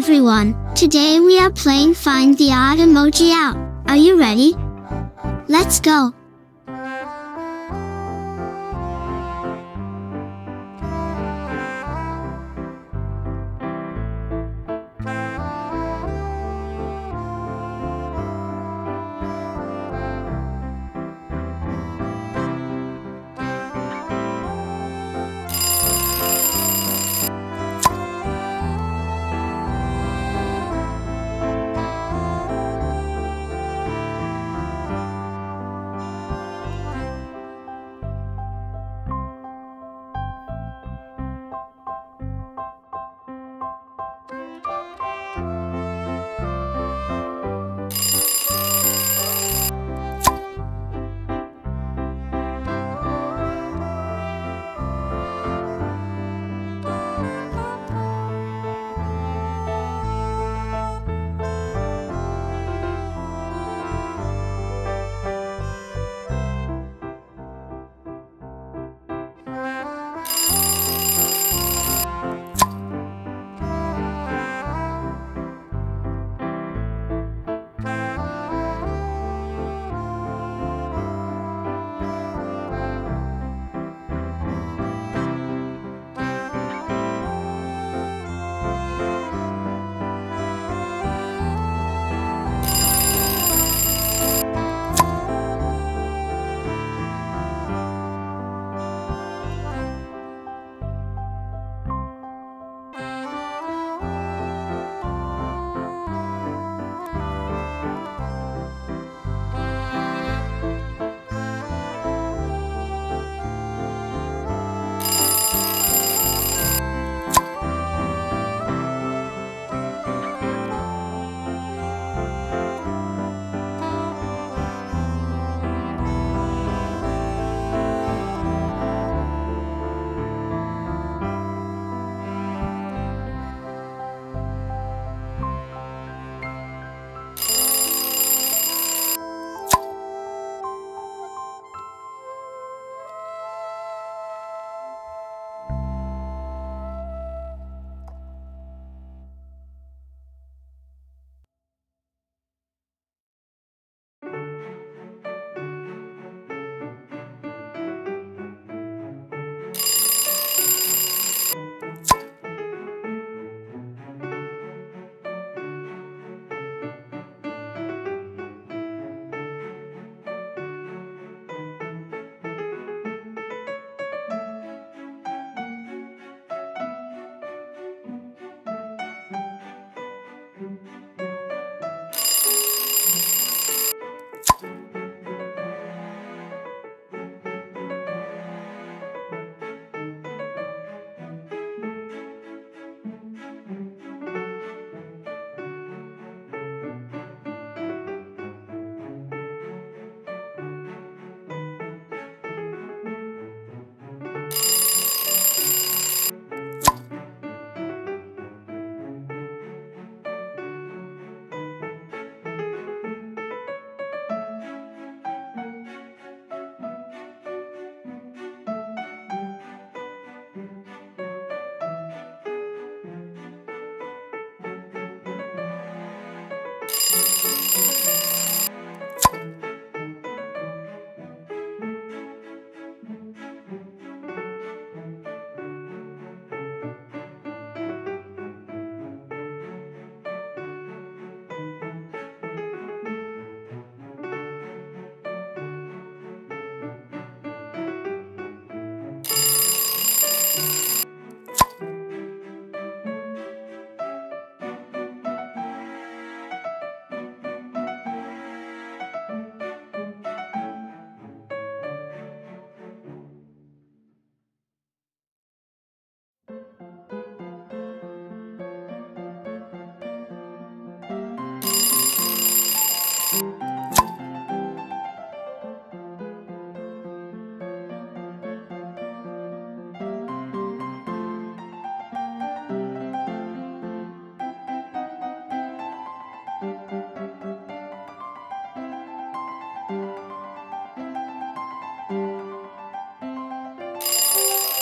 everyone, today we are playing Find the Odd Emoji Out. Are you ready? Let's go!